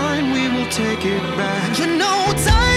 time we will take it back. You know time.